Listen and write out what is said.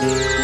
Música